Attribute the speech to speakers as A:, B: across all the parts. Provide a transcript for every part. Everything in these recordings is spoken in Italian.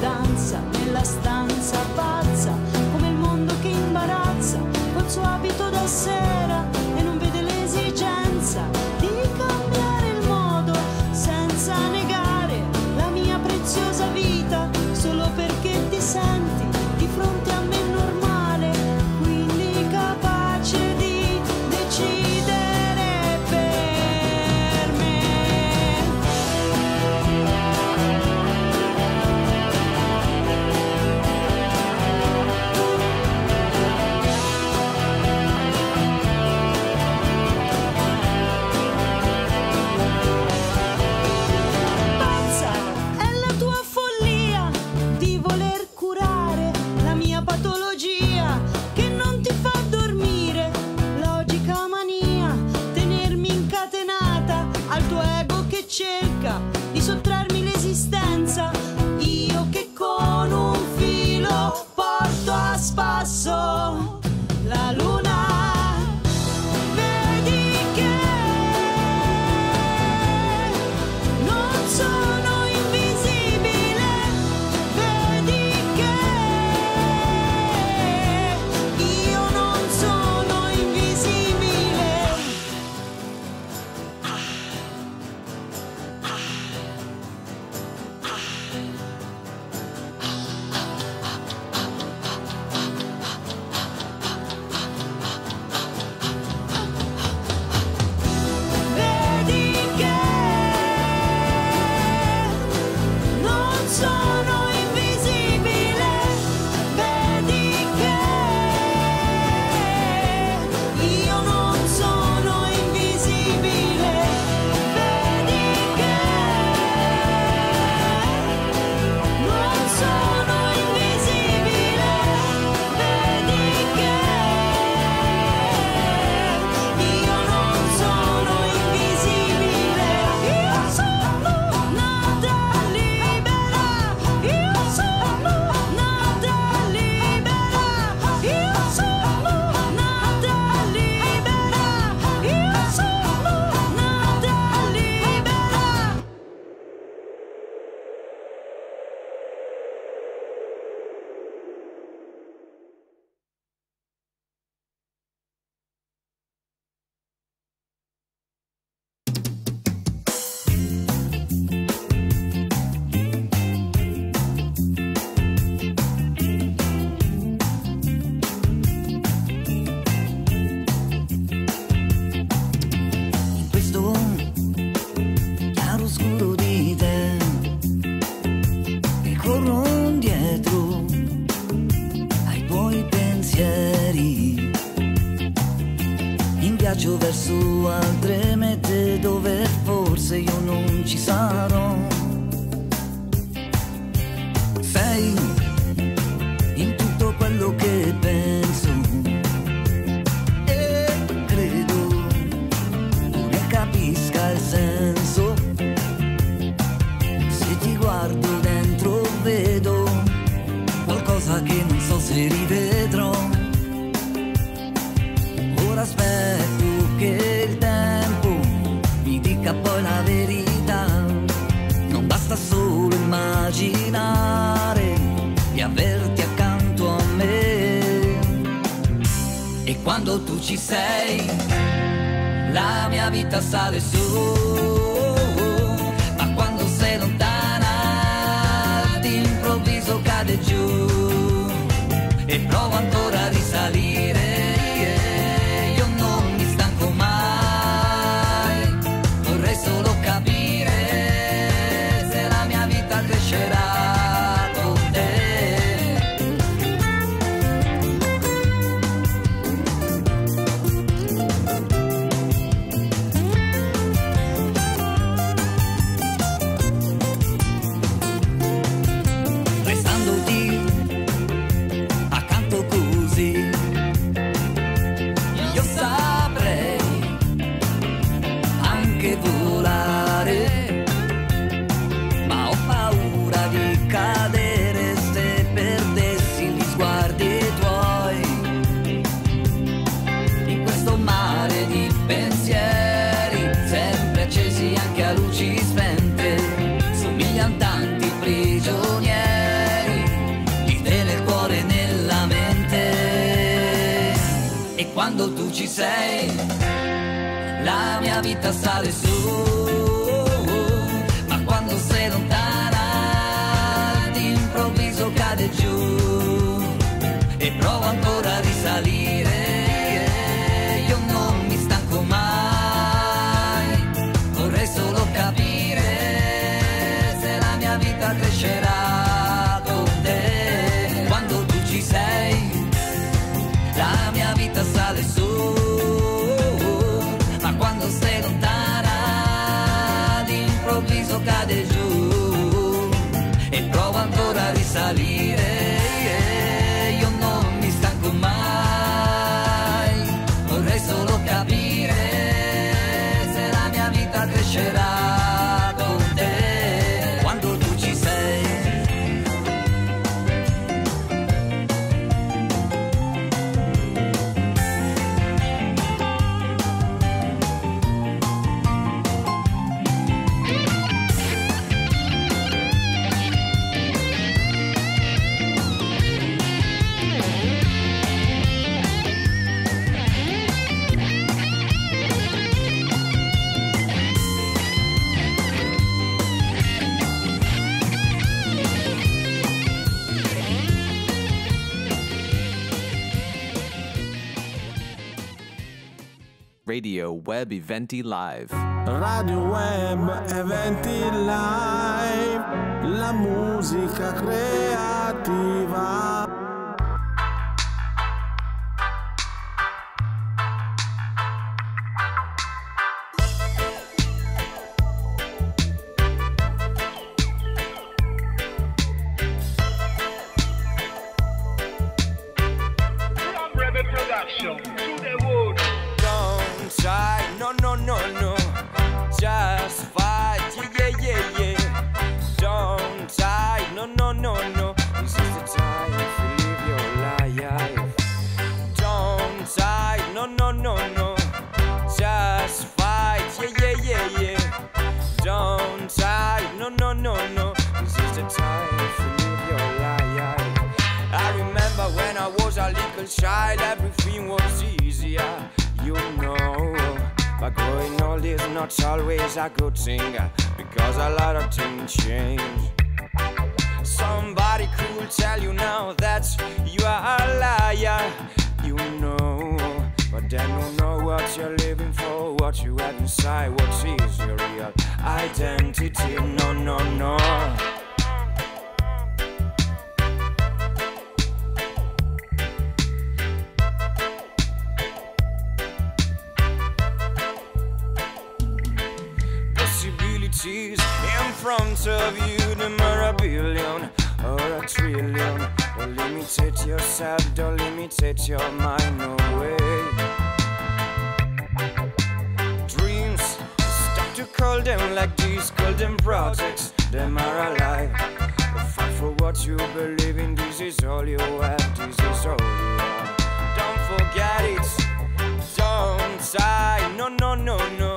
A: danza nella stanza pazza, come il mondo che imbarazza col suo abito da sera.
B: Ancora
C: Radio Web Eventi Live.
D: Radio Web Eventi Live, la musica creativa.
E: Limitate yourself, don't limitate your mind, no way. Dreams, stop to call them like these, call them projects. Them are alive. Fight for what you believe in. This is all you have, this is all you are. Don't forget it. Don't die, no, no, no, no.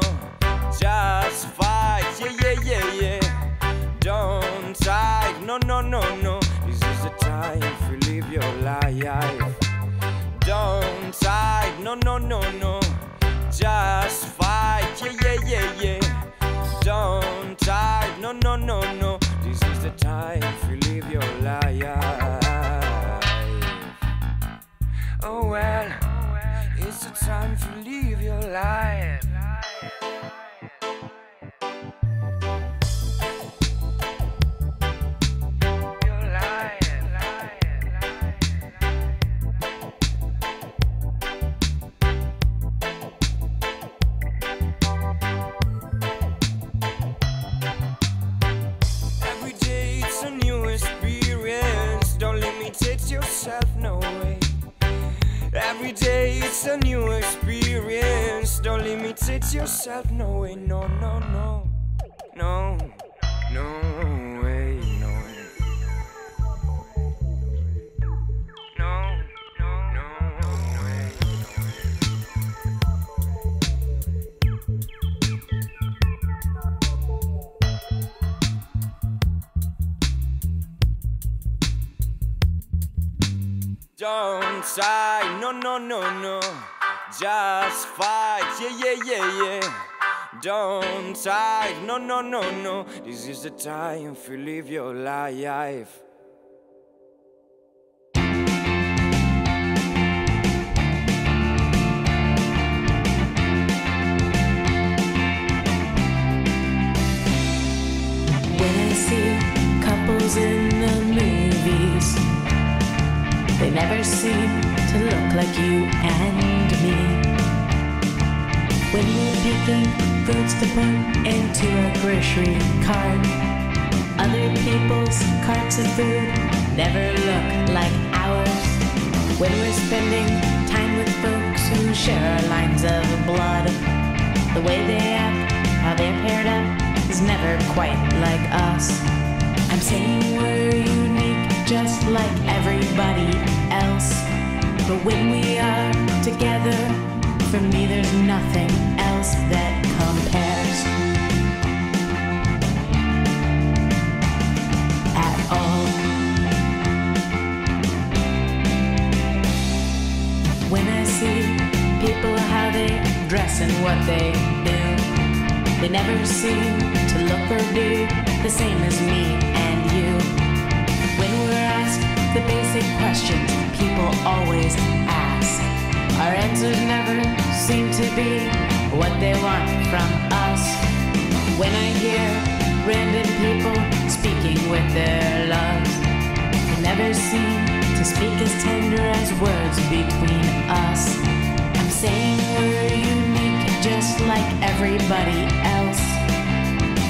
E: Just fight, yeah, yeah, yeah, yeah. Don't die, no, no, no, no. The time to live your life. Don't die, no, no, no, no. Just fight, yeah, yeah, yeah, yeah. Don't die, no, no, no, no. This is the time to live your life. Oh well, it's the time to live your life. It's a new experience. Don't limitate yourself, no way, no, no, no, no, no Don't sigh, no, no, no, no. Just fight, yeah, yeah, yeah, yeah. Don't hide, no, no, no, no. This is the time to live your life.
F: When I see couples in they never seem to look like you and me. When we're picking fruits to put into a grocery cart, other people's carts of food never look like ours. When we're spending time with folks who share our lines of blood, the way they act, how they're paired up, is never quite like us. I'm saying we're unique, just like everybody else. But when we are together, for me, there's nothing else that compares. At all. When I see people how they dress and what they do, they never seem to look or do the same as me When we're asked the basic questions people always ask, our answers never seem to be what they want from us. When I hear random people speaking with their loves, they never seem to speak as tender as words between us. I'm saying we're unique just like everybody else.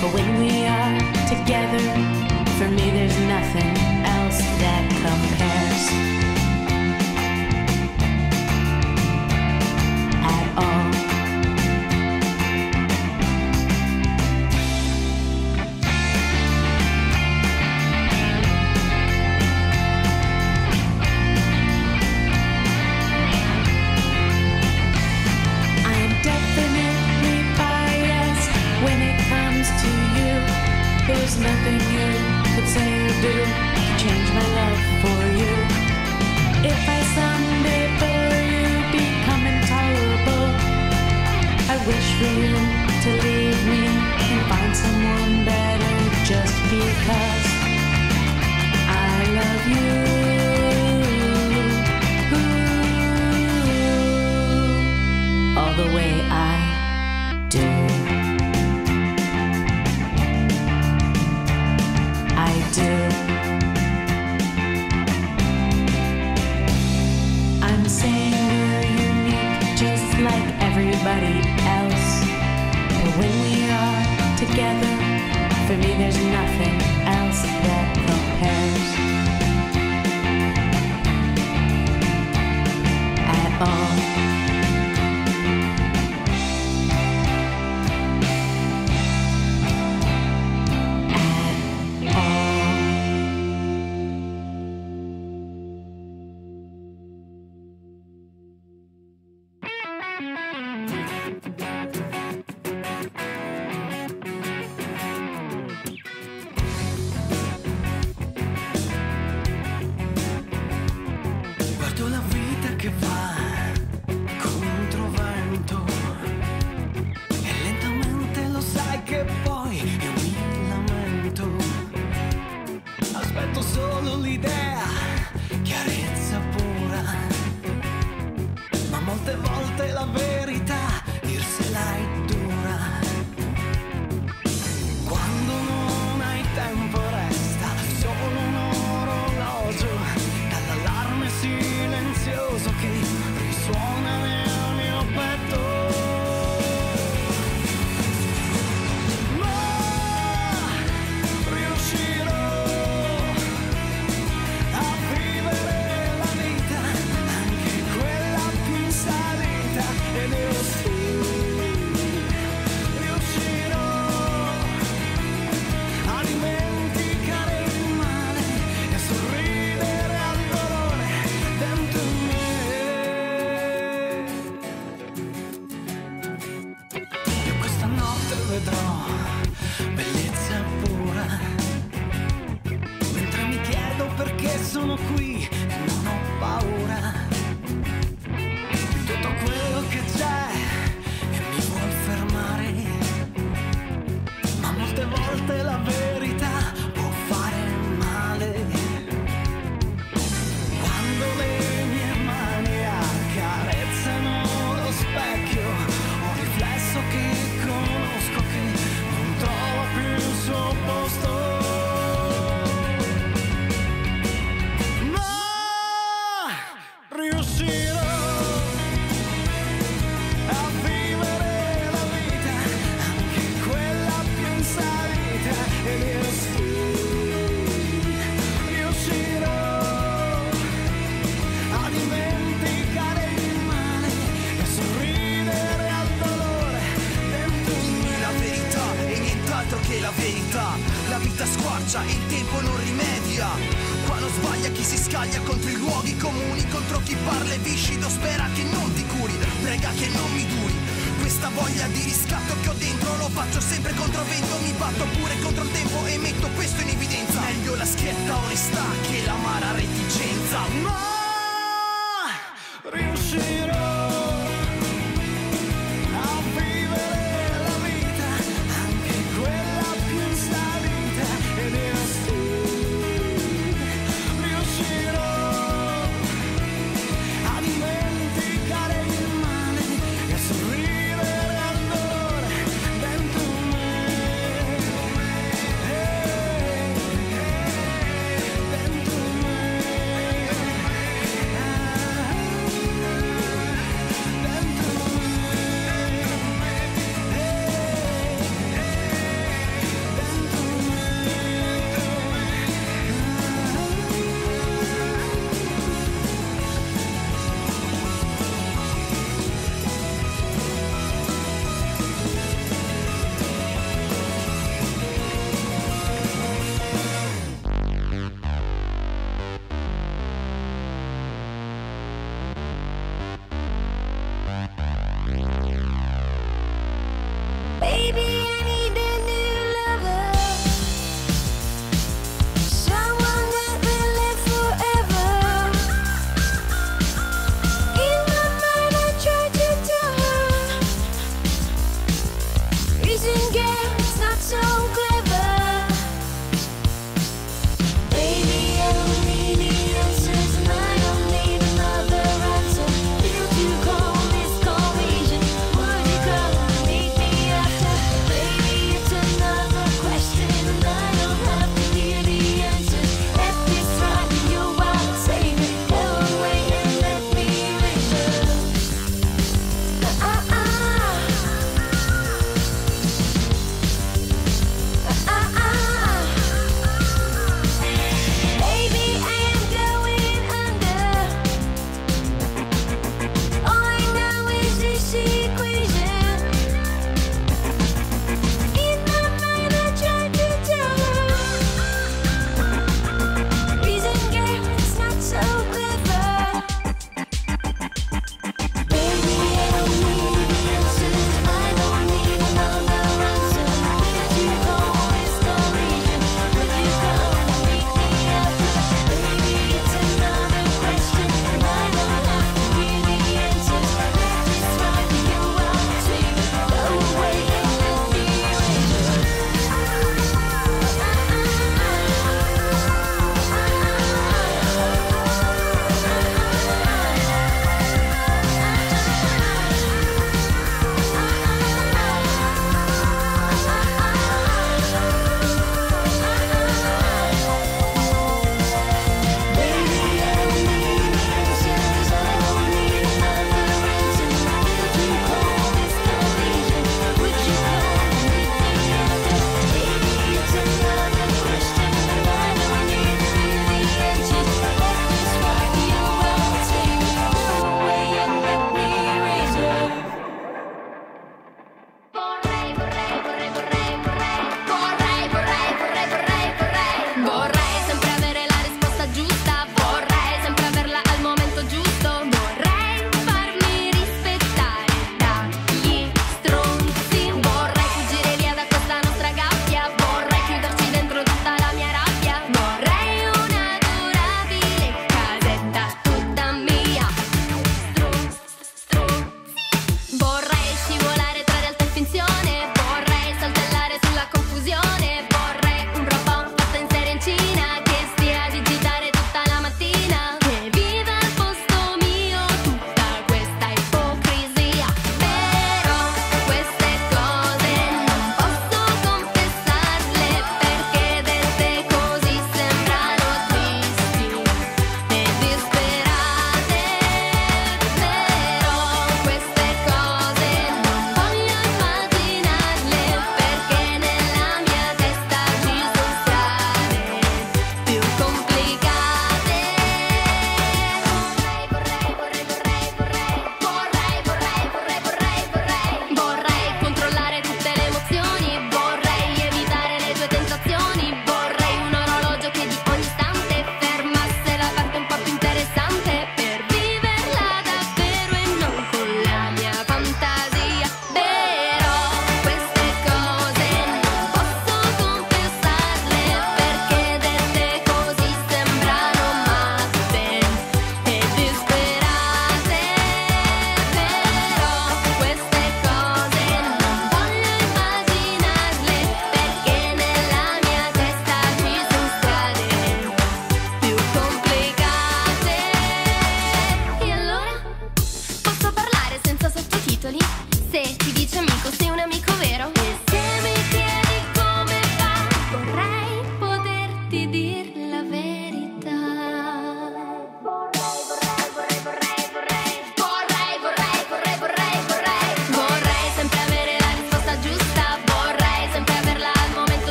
F: But when we are together, for me there's nothing else that compares.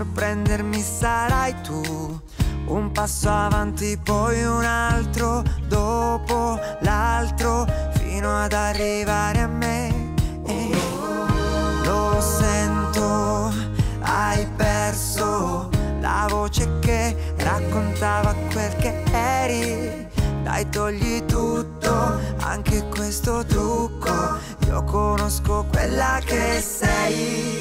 G: Sorprendermi sarai tu. Un passo avanti, poi un altro, dopo l'altro, fino ad arrivare a me. E lo sento, hai perso la voce che raccontava quel che eri. Dai, togli tutto, anche questo trucco. Io conosco quella che sei.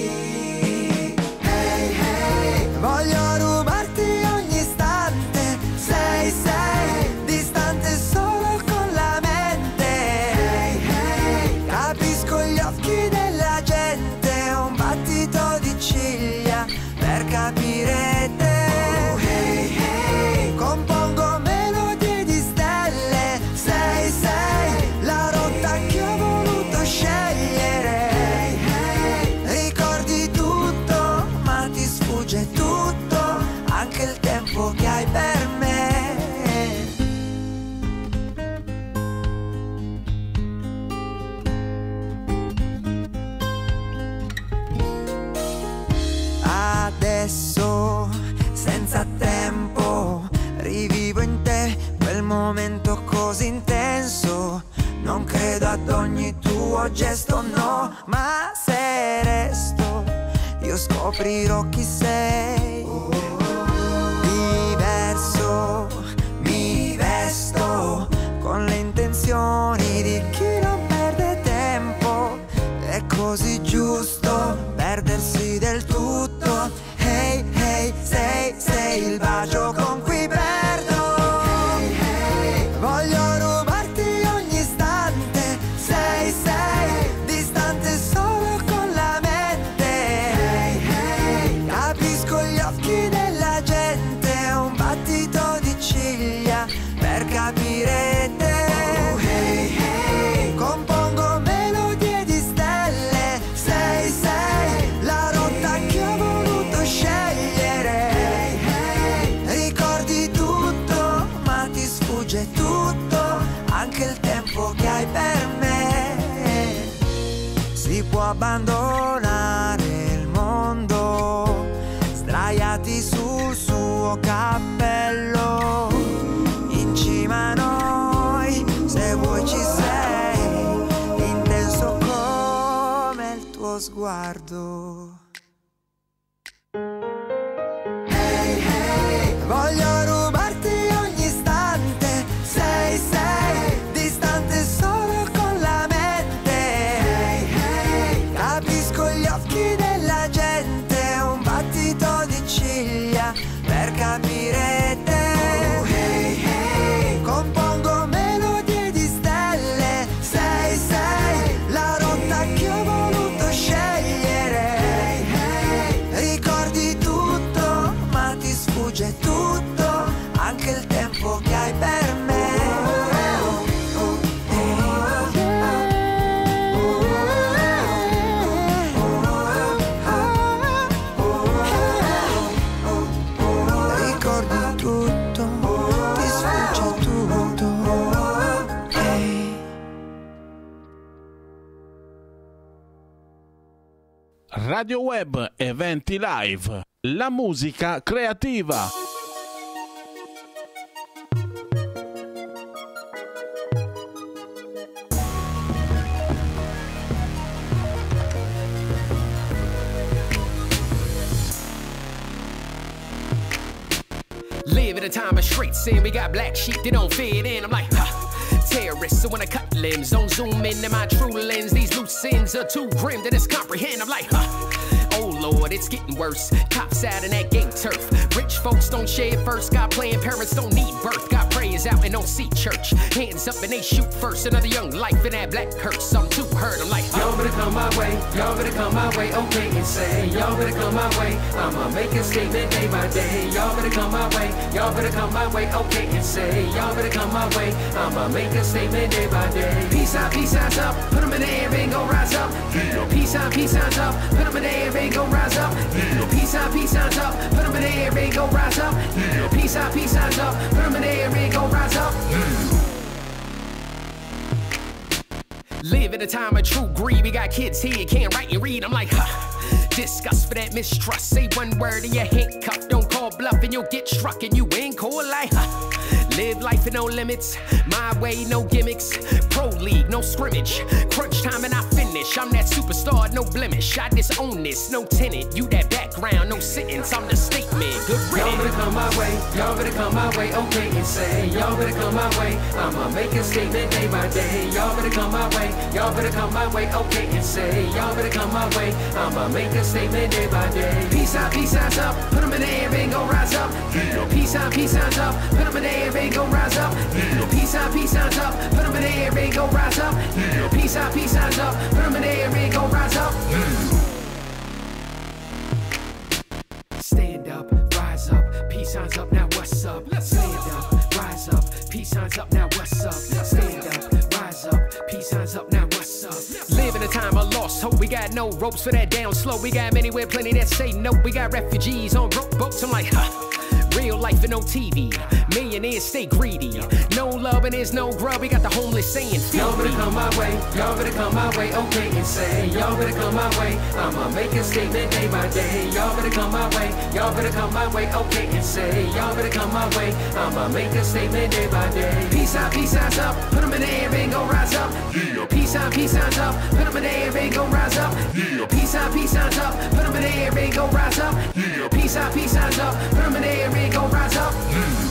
H: sufrir Live. La musica creativa.
I: Live in a time of streets, saying we got black sheep, they don't fit in. I'm like, ha. Terrorists, so when I cut limbs, don't zoom into my true lens. These loose ends are too grim to comprehend. I'm like, ha. Oh Lord, it's getting worse. Cops out in that gate turf. Rich folks don't share first. Got playing parents don't need birth. Got prayers out and don't see church. Hands up and they shoot first. Another young life in that black curse. I'm too hurt. I'm like, y'all better come my way. Y'all better come my way. Okay, and say, y'all better come my way. I'ma make a statement day by day. Y'all better come my way. Y'all better come my way. Okay, and say, y'all better come my way. I'ma make a statement day by day. Peace out, peace signs up. Put 'em in the air, ain't gon' rise up. Peace out, peace signs up. Put 'em in the air, ain't gon' rise up. Peace out, peace signs up. Put 'em in the air, ain't gon' rise up. Peace out, peace signs up. Put 'em in the air, ain't gon' rise up. Live in a time of true greed. We got kids here, can't write and read. I'm like, huh. Disgust for that mistrust. Say one word and you're handcuffed. Don't call bluff and you'll get struck and you ain't cool like, huh. Live life with no limits. My way, no gimmicks. Pro league, no scrimmage. Crunch time and I finish. I'm that superstar, no blemish. I disown this, no tenant. You that background, no sentence. I'm the statement. Good
J: Y'all
I: riddance.
J: better come my way, y'all better come my way, okay, and say, y'all better come my way. I'ma make a statement day by day. Y'all better come my way, y'all better come my way, okay, and say, y'all better come my way. I'ma make a statement day by day.
I: Peace out, peace signs up. Put 'em in the air and go rise up. Peace out, peace signs up. Put 'em in the air and go rise up. Peace out, peace signs up. Put 'em in the air and go rise up. Peace out, peace signs up. Put 'em in the air and go rise up. Stand up, rise up. Peace signs up. Now what's up? Stand up, rise up. Peace signs up. Now what's up? Stand up, rise up. Peace signs up. Now what's up? Living a time of lost hope. We got no ropes for that down slow. We got many with plenty that say no. We got refugees on rope boats. I'm like, huh. Real life and no TV. Millionaires stay greedy. No love and there's no grub. We got the homeless saying,
J: Y'all better
I: me.
J: come my way, y'all better come my way, okay, and say, y'all better come my way. I'ma make a statement day by day. Y'all better come my way, y'all better come my way, okay, and say, y'all better come my way. I'ma make a statement day by day.
I: Peace out, peace signs up. Put 'em in the air and go rise up. Yeah. Peace out, peace signs up. Put 'em in the air and go rise up. Yeah. Peace out, peace signs up. Put 'em in the air and go rise up. Yeah. Peace out, peace signs up. Put 'em in the air and go rise up.
K: Oh,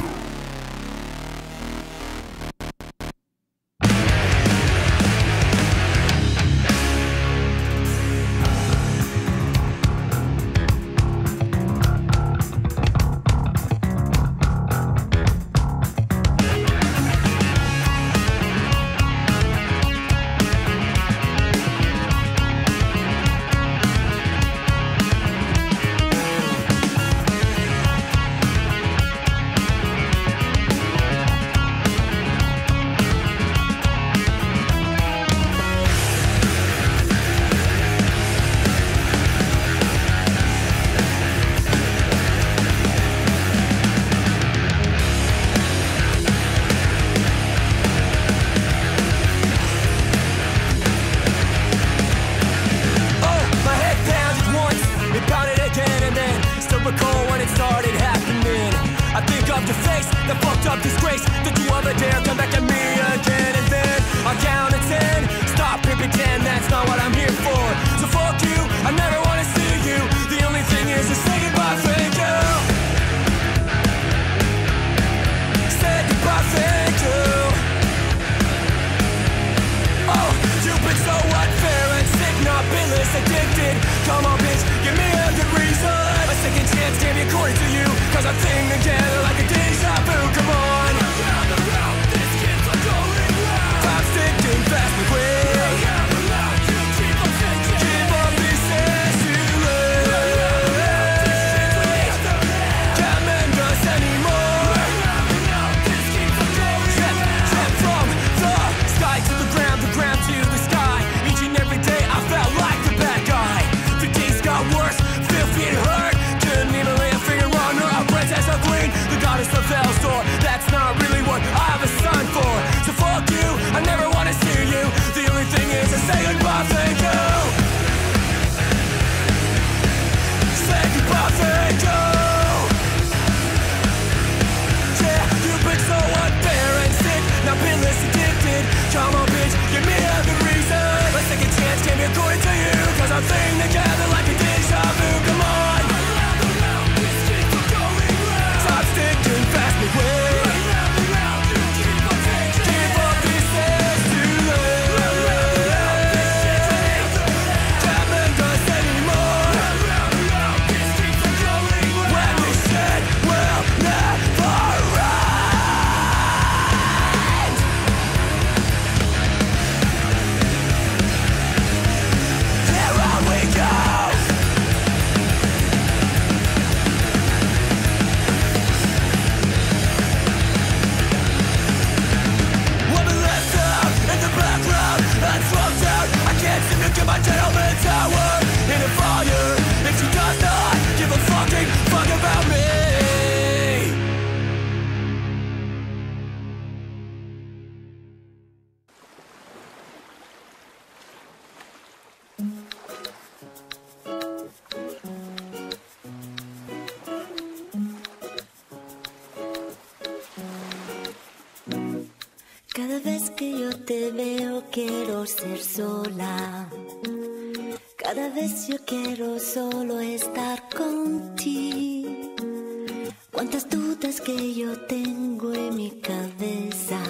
L: te veo quiero ser sola. Cada vez yo quiero solo estar contigo. Cuántas dudas que yo tengo en mi cabeza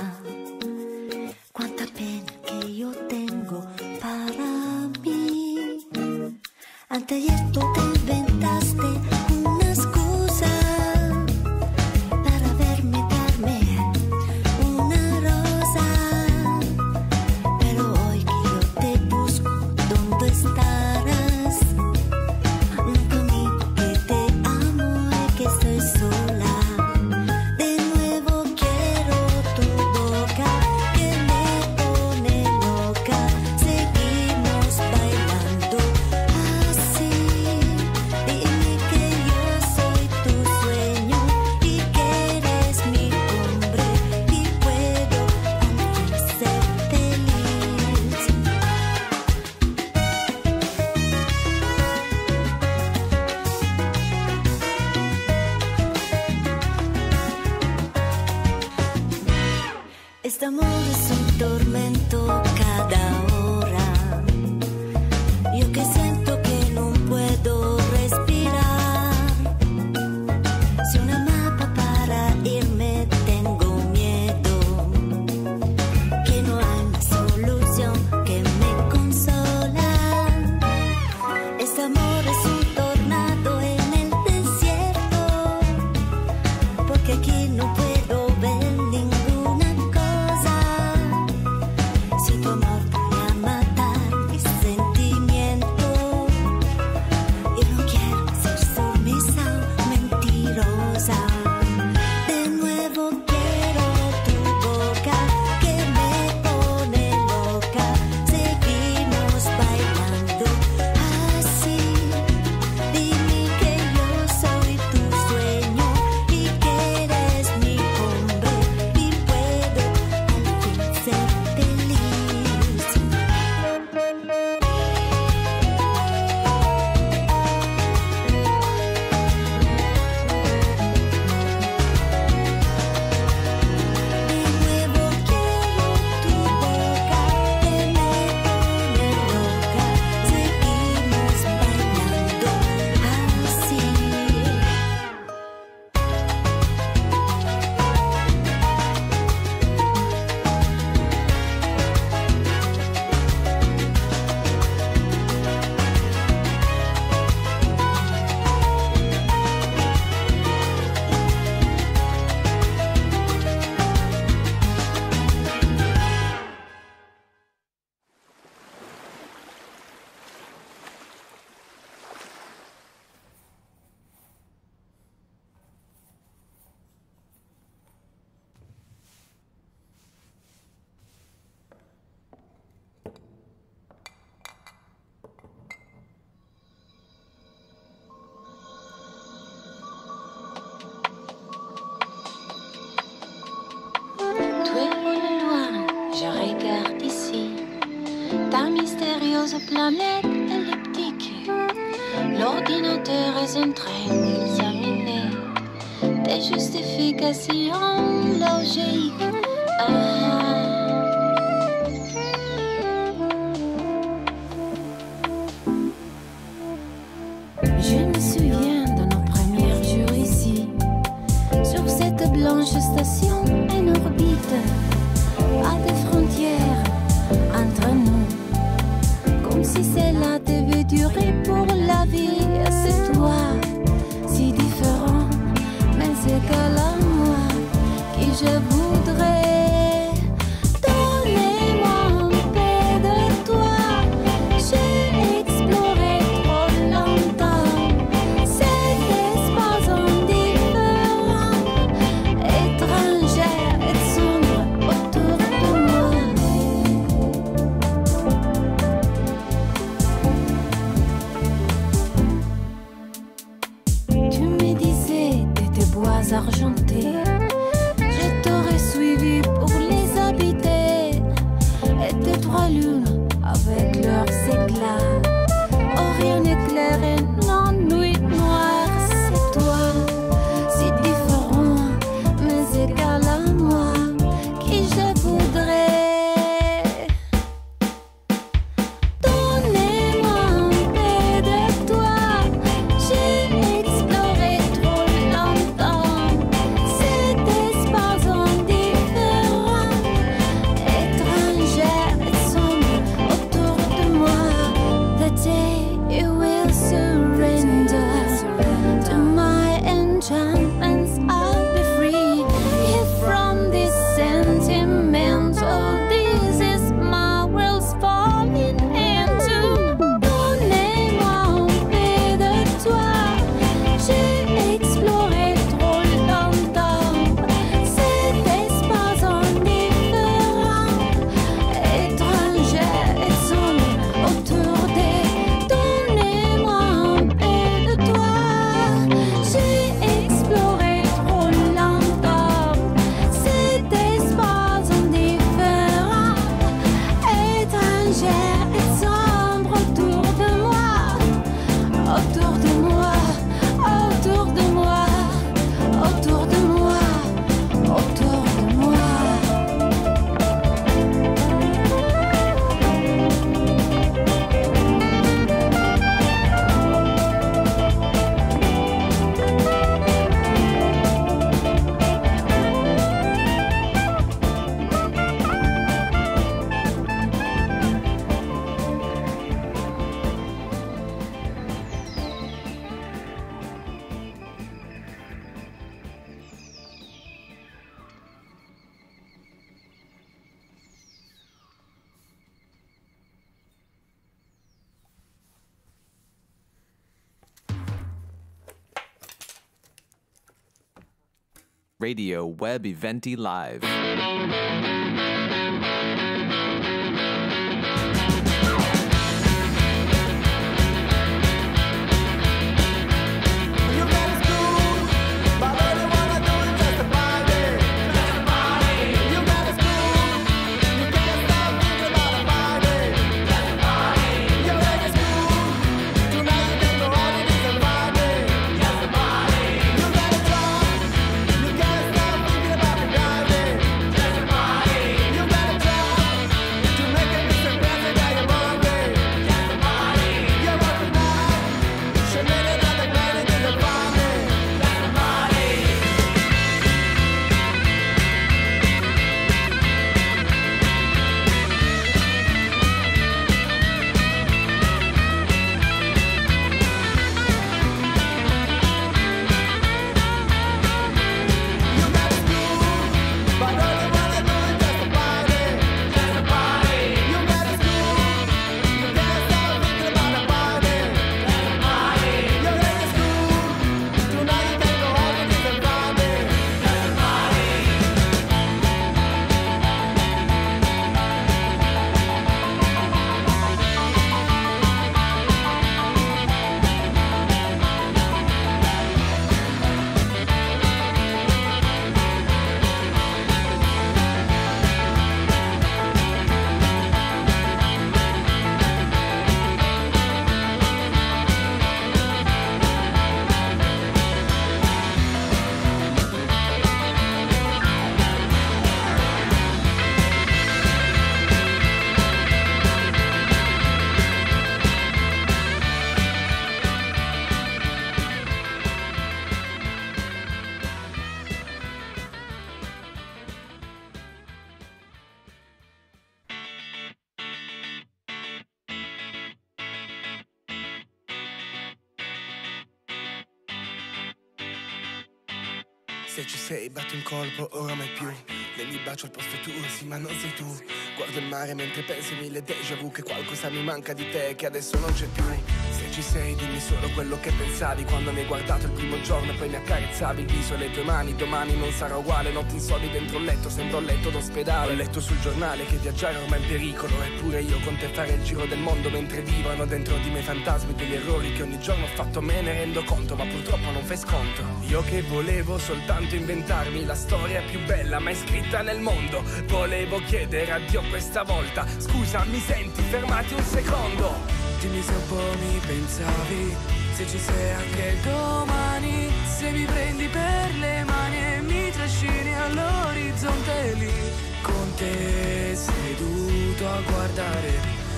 M: Radio Web Eventi Live.
K: Colpo, ora mai più. Le li bacio al posto tuo, sì, ma non sei tu. Guardo il mare mentre pensi mille déjà vu che qualcosa mi manca di te, che adesso non c'è più. Ci sei, dimmi solo quello che pensavi quando mi hai guardato il primo giorno e poi mi accarezzavi il viso e le tue mani. Domani non sarà uguale, notti insonni dentro il letto, sembro un letto d'ospedale. Ho letto sul giornale che viaggiare ormai è un pericolo, eppure io con te fare il giro del mondo mentre vivono dentro di me fantasmi degli errori che ogni giorno ho fatto me ne rendo conto, ma purtroppo non fai sconto. Io che volevo soltanto inventarmi la storia più bella mai scritta nel mondo. Volevo chiedere a Dio questa volta, scusa, mi senti? Fermati un secondo. Dimmi se un po' mi pensavi, se ci sei anche domani, se mi prendi per le mani e mi trascini all'orizzonte lì, con te seduto a guardare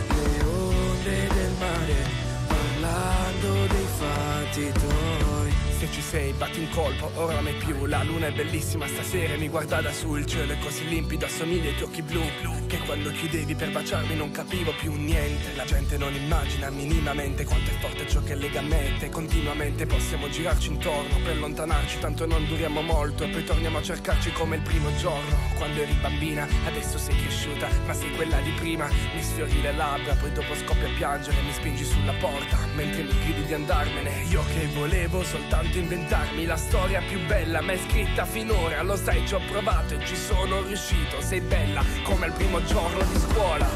K: le onde del mare, parlando dei fatti tuoi. Se ci sei, batti un colpo, ora mai più. La luna è bellissima stasera e mi guarda da su. Il cielo è così limpido, assomiglia ai tuoi occhi blu. Che quando chiudevi per baciarmi non capivo più niente. La gente non immagina minimamente quanto è forte ciò che lega me e te. Continuamente possiamo girarci intorno per allontanarci, tanto non duriamo molto. E poi torniamo a cercarci come il primo giorno. Quando eri bambina, adesso sei cresciuta, ma sei quella di prima. Mi sfiori le labbra, poi dopo scoppio a piangere, mi spingi sulla porta. Mentre mi gridi di andarmene, io che volevo soltanto inventarmi la storia più bella mai scritta finora. Lo sai, ci ho provato e ci sono riuscito. Sei bella come al primo giorno di scuola.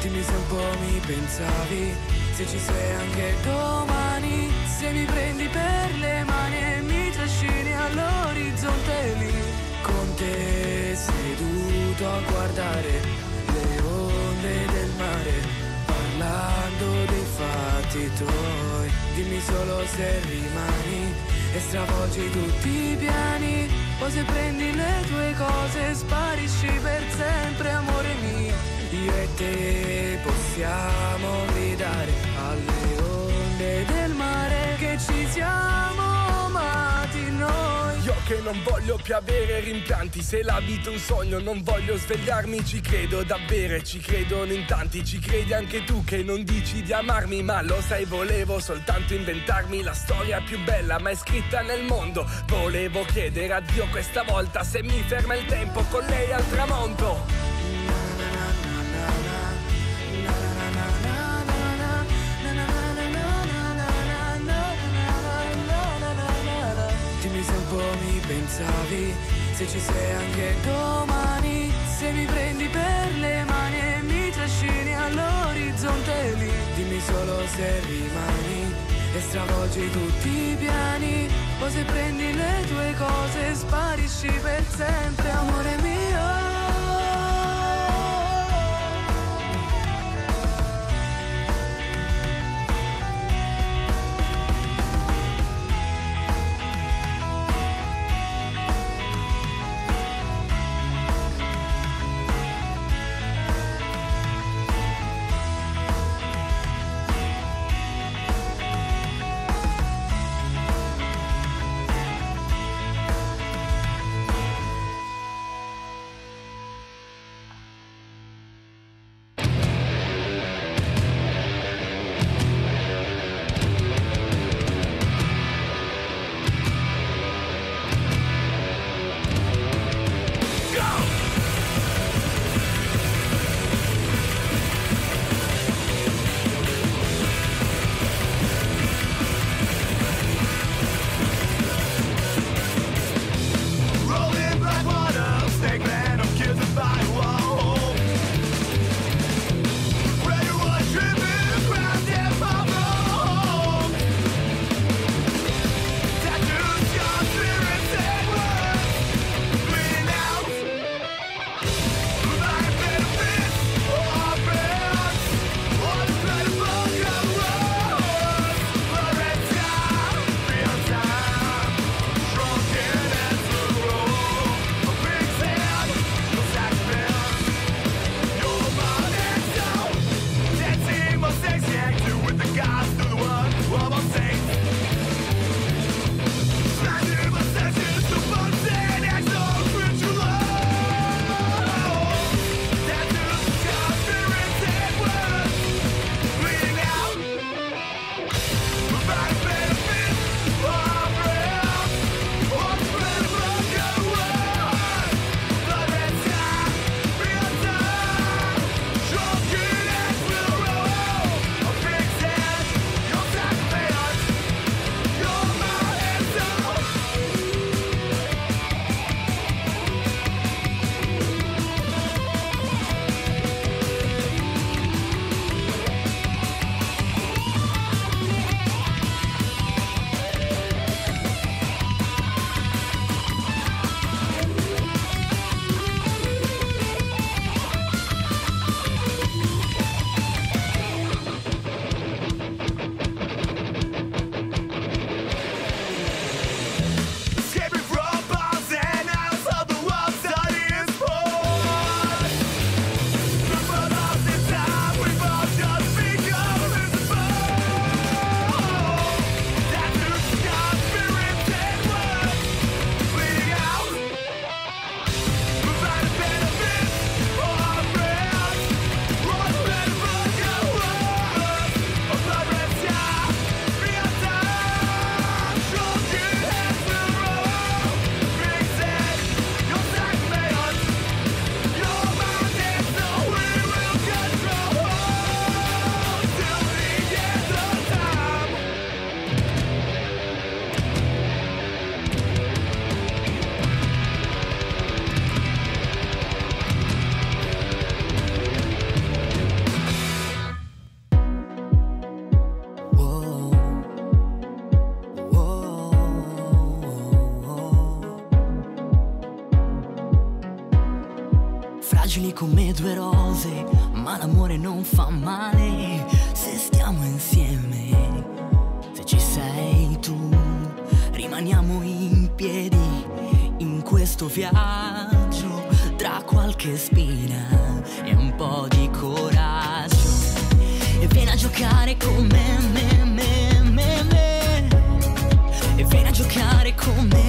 K: Dimmi se un po' mi pensavi, se ci sei anche domani. Se mi prendi per le mani e mi trascini all'orizzonte lì. Con te seduto a guardare le onde del mare, fatti tuoi Dimmi solo se rimani E stravolgi tutti i piani. Poi se prendi le tue cose Sparisci per sempre amore mio Io e te
N: Non voglio più avere rimpianti. Se la vita è un sogno non voglio svegliarmi. Ci credo davvero e ci credono in tanti. Ci credi anche tu che non dici di amarmi Ma lo sai volevo soltanto inventarmi La storia più bella mai scritta nel mondo. Volevo chiedere a Dio questa volta Se mi ferma il tempo con lei al tramonto
K: pensavi Se ci sei anche domani? Se mi prendi per le mani E mi trascini all'orizzonte lì. Dimmi solo se rimani E stravolgi tutti i piani. Poi se prendi le tue cose Sparisci per sempre amore mio
O: come due rose, ma l'amore non fa male se stiamo insieme. Se ci sei tu, rimaniamo in piedi in questo viaggio tra qualche spina e un po' di coraggio. E vieni a giocare con me, me, me, me, me. E vieni a giocare con me.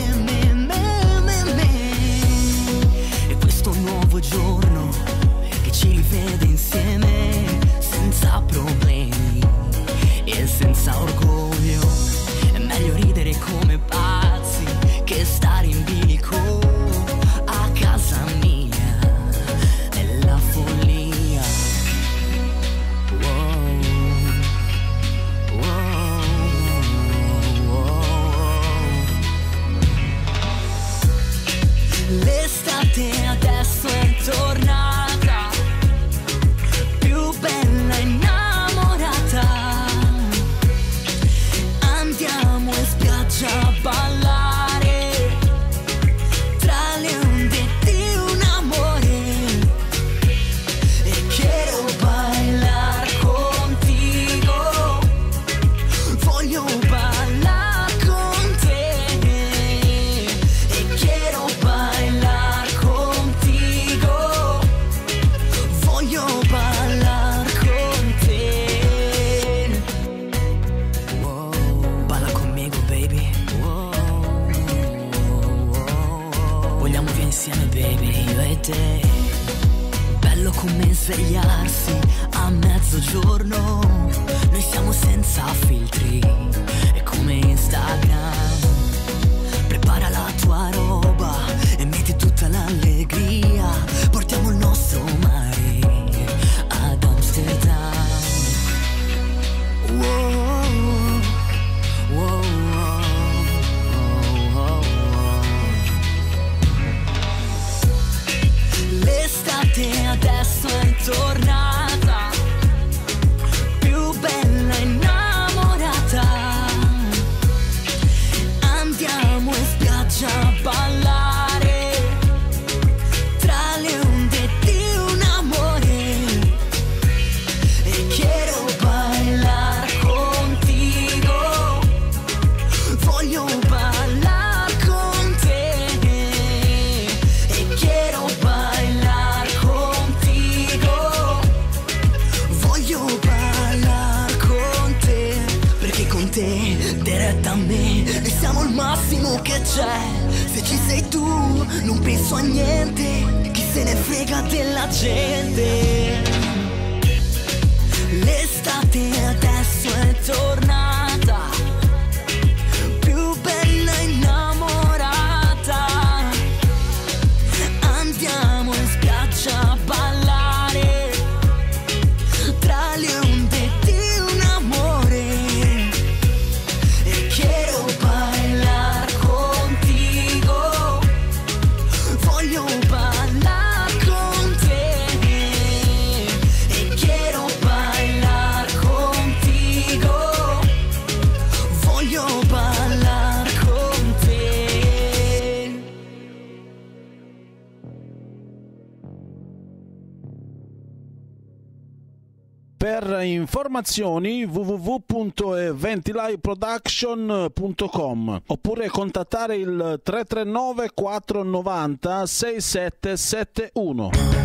P: Informazioni www.ventilaiproduction.com oppure contattare il 339 490 6771.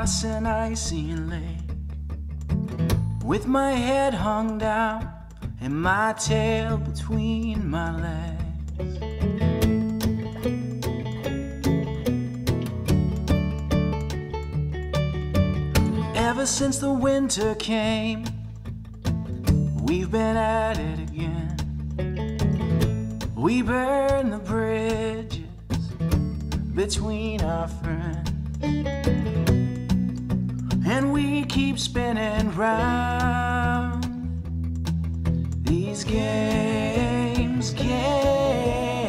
M: I cross an icy lake with my head hung down and my tail between my legs. Ever since the winter came, we've been at it again. We burn the bridges between our friends, and we keep spinning round. These games, games,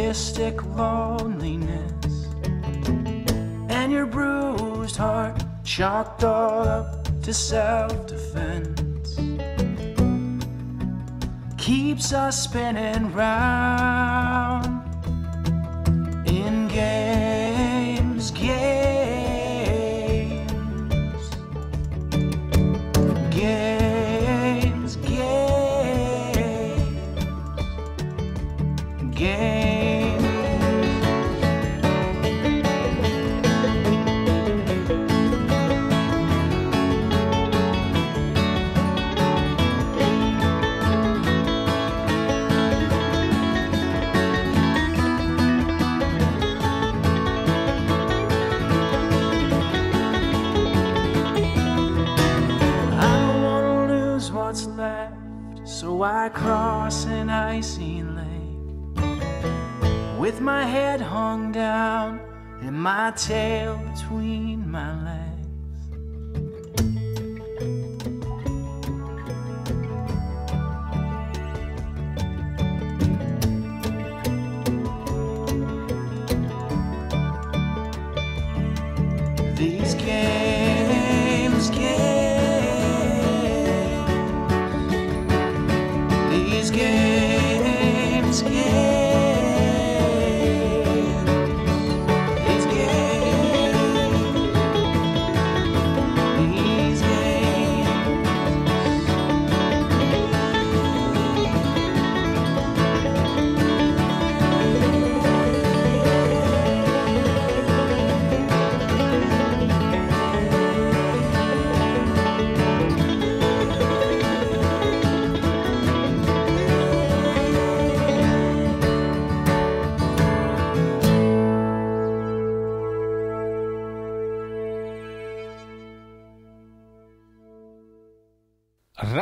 M: artistic loneliness, and your bruised heart chalked all up to self defense keeps us spinning round in games, games, I cross an icy lake with my head hung down and my tail between my legs.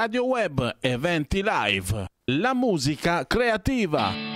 P: Radio Web Eventi Live. La musica creativa.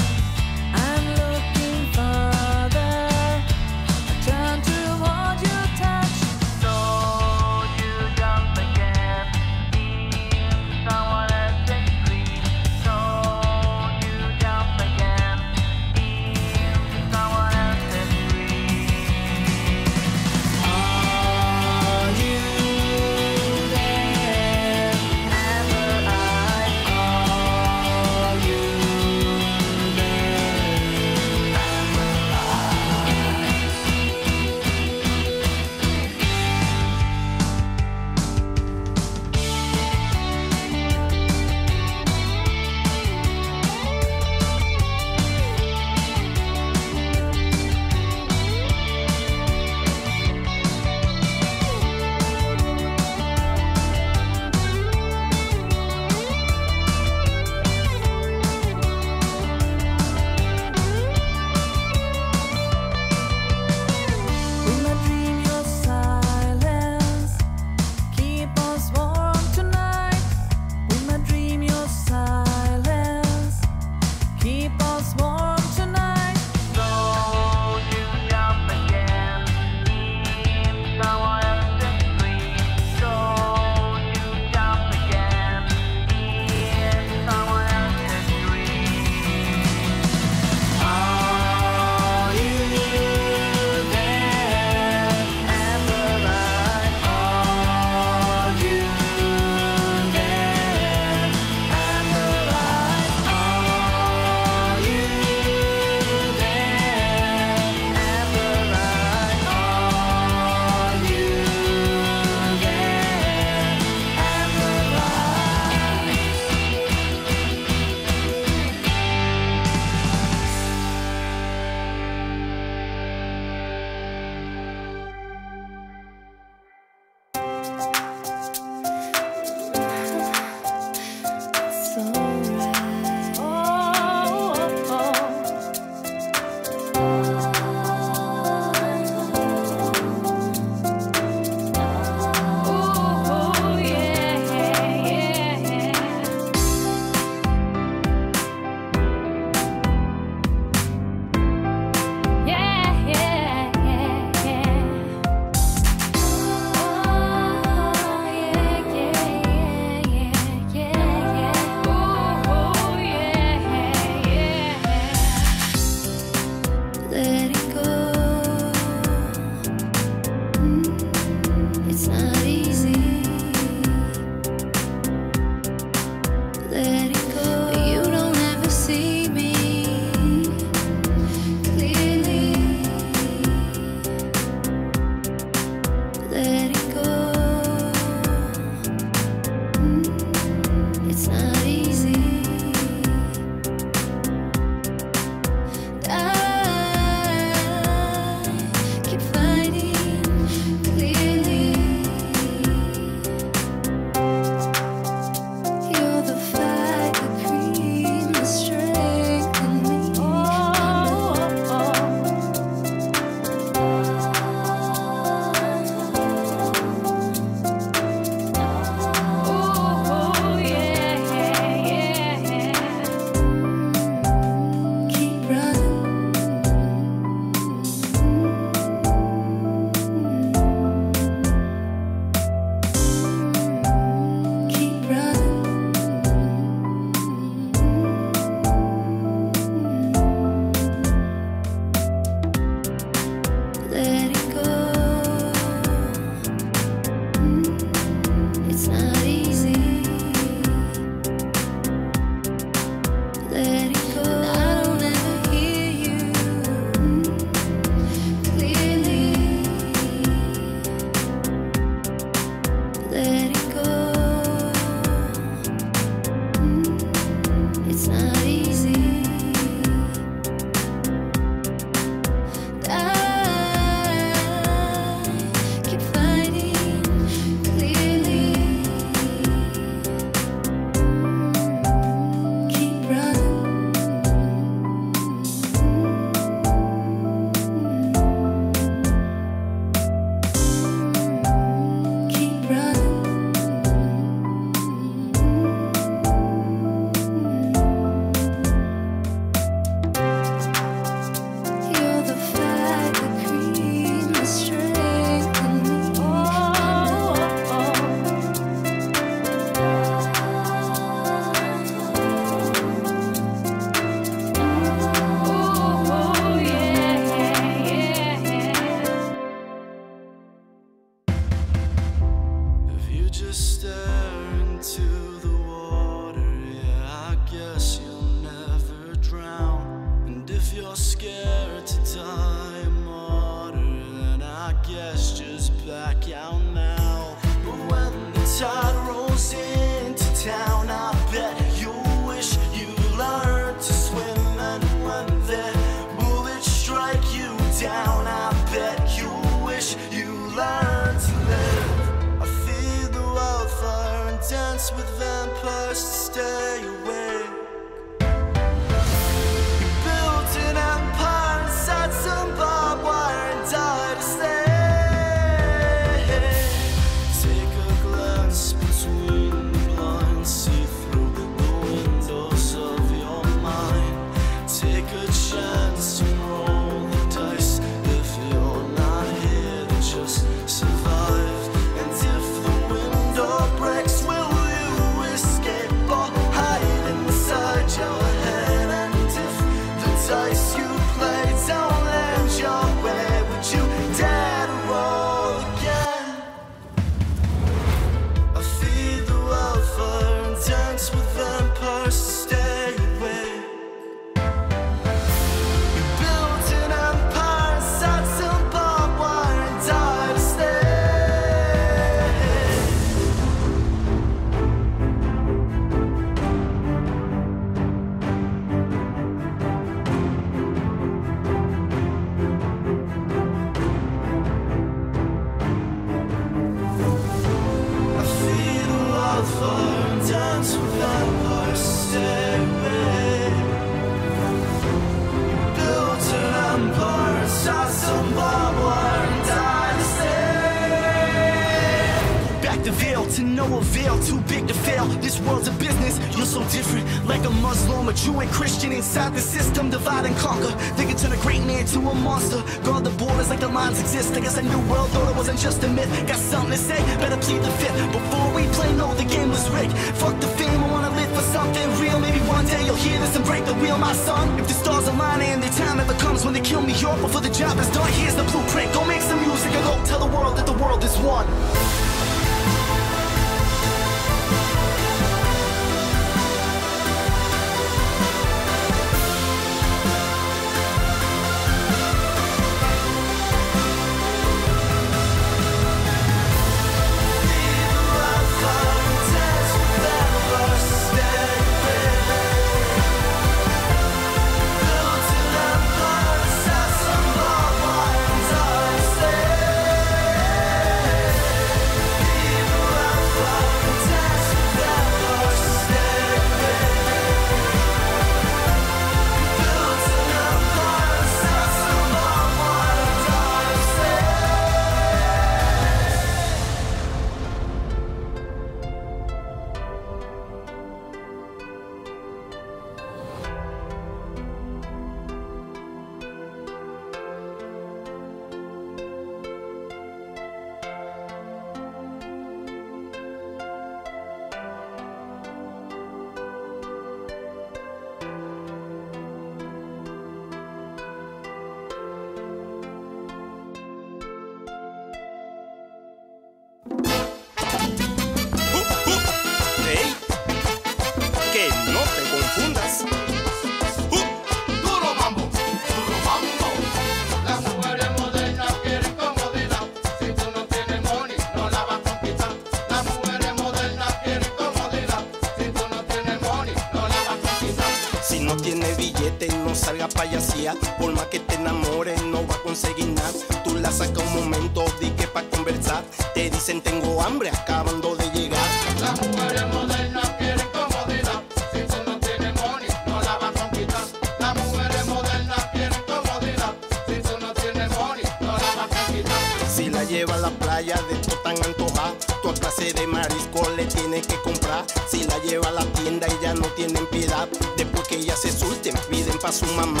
Q: Por más que te enamores, no va a conseguir nada. Tú la sacas un momento, di que pa' conversar. Te dicen tengo hambre, acabando de llegar.
R: Las mujeres modernas quieren comodidad. Si tú no tienes money, no la vas a quitar. Las mujeres modernas quieren comodidad. Si tú no tienes money, no la vas a quitar.
Q: Si la lleva a la playa, de hecho tan antojada. Tu a clase de marisco le tienes que comprar. Si la lleva a la tienda, ella
R: no
Q: tienen piedad. Después que ella se surten, piden pa' su mamá.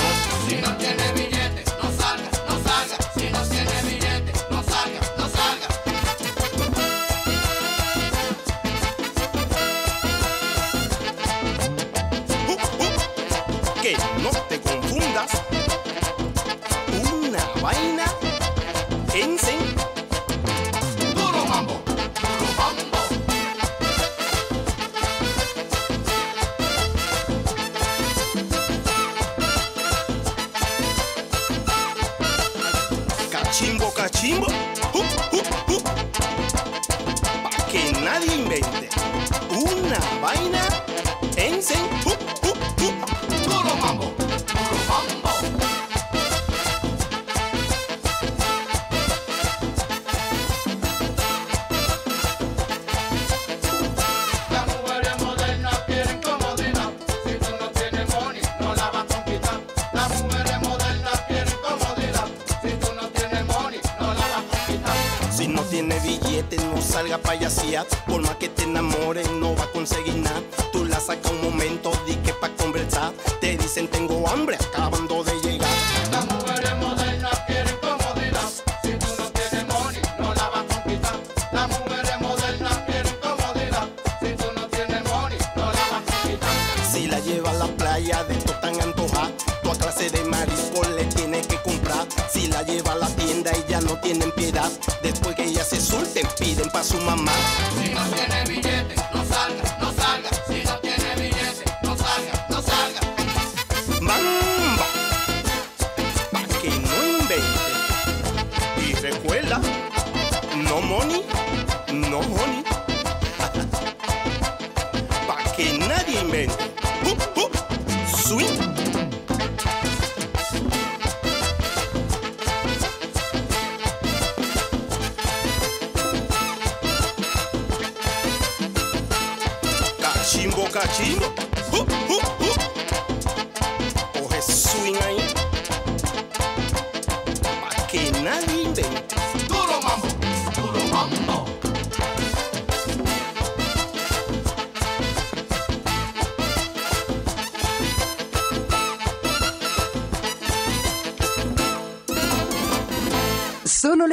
R: change.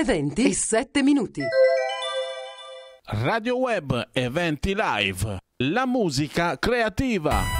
S: Sono le 20 e 7 minuti.
P: Radio Web Eventi Live. La musica creativa.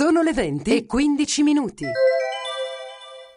S: Sono le 20 e 15 minuti.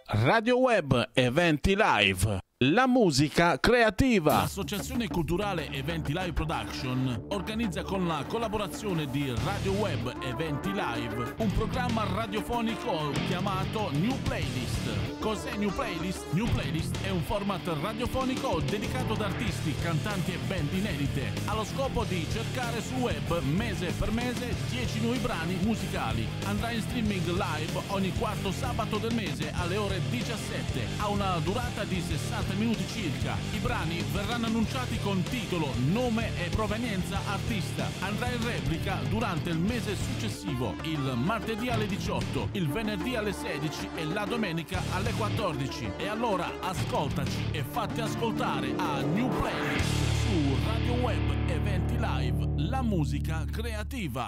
P: Radio Web Eventi Live. La musica creativa. L'associazione culturale Eventi Live Production organizza con la collaborazione di Radio Web Eventi Live un programma radiofonico chiamato New Playlist. Cos'è New Playlist? New Playlist è un format radiofonico dedicato ad artisti, cantanti e band inedite, allo scopo di cercare sul web mese per mese 10 nuovi brani musicali. Andrà in streaming live ogni quarto sabato del mese alle ore 17. Ha una durata di 60 minuti circa. I brani verranno annunciati con titolo, nome e provenienza artista. Andrà in replica durante il mese successivo, il martedì alle 18, il venerdì alle 16 e la domenica alle 14. E allora ascoltaci e fatti ascoltare a New Playlist su Radio Web Eventi Live, la musica creativa.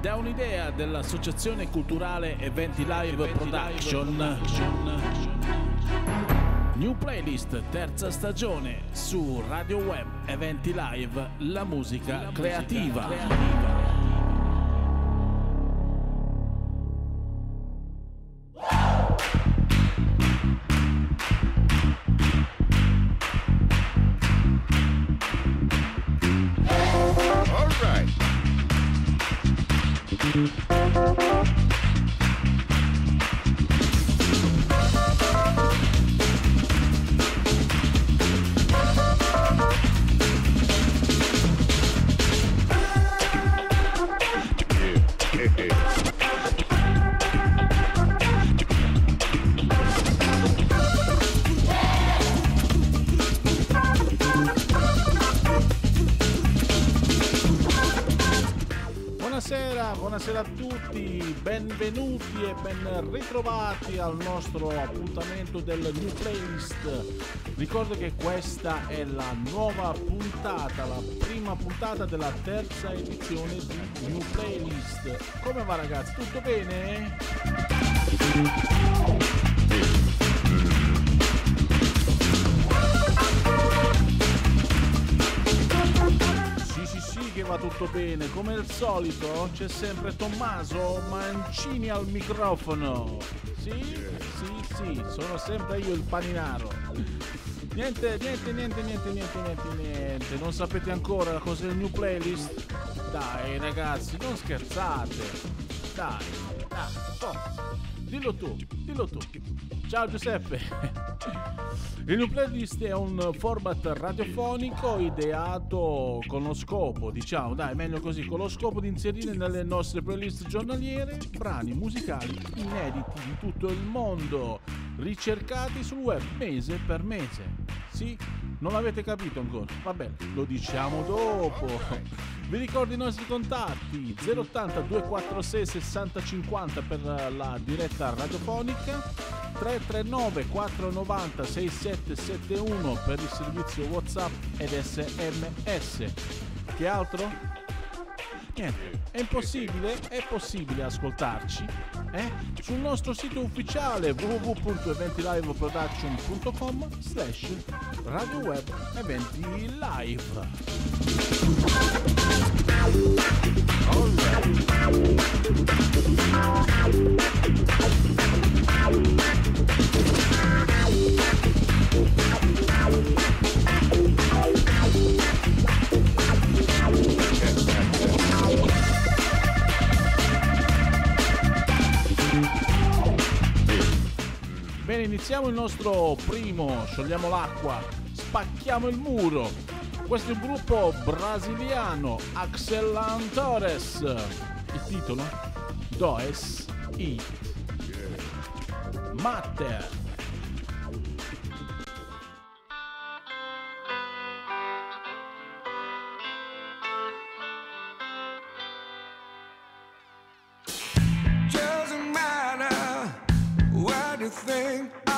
P: Da un'idea dell'Associazione Culturale Eventi Live Production. New Playlist, terza stagione, su Radio Web Eventi Live, la musica creativa.
R: All
P: del New Playlist. Ricordo che questa è la nuova puntata, la prima puntata della terza edizione di New Playlist. Come va ragazzi? Tutto bene? Sì, sì, sì che va tutto bene. Come al solito c'è sempre Tommaso Mancini al microfono. Sì, sì, sono sempre io il paninaro. Niente, niente, niente, niente, niente, niente, niente. Non sapete ancora cos'è il new playlist? Dai ragazzi, non scherzate. Dai, dai, forza. Dillo tu, dillo tu. Ciao Giuseppe. Il New Playlist è un format radiofonico ideato con lo scopo, diciamo, dai, meglio così, con lo scopo di inserire nelle nostre playlist giornaliere brani musicali inediti di tutto il mondo, ricercati sul web mese per mese. Sì? Non l'avete capito ancora? Va bene, lo diciamo dopo. Vi ricordo i nostri contatti 080 246 6050 per la diretta radiofonica 339 490 6771 per il servizio WhatsApp ed SMS. Che altro? Niente, è impossibile, è possibile ascoltarci eh? sul nostro sito ufficiale www.eventiliveproduction.com slash radio web eventi live. Bene, iniziamo il nostro primo, sciogliamo l'acqua, spacchiamo il muro. Questo è un gruppo brasiliano, Axelan Torres. Il titolo? Does It Matter.
R: everything.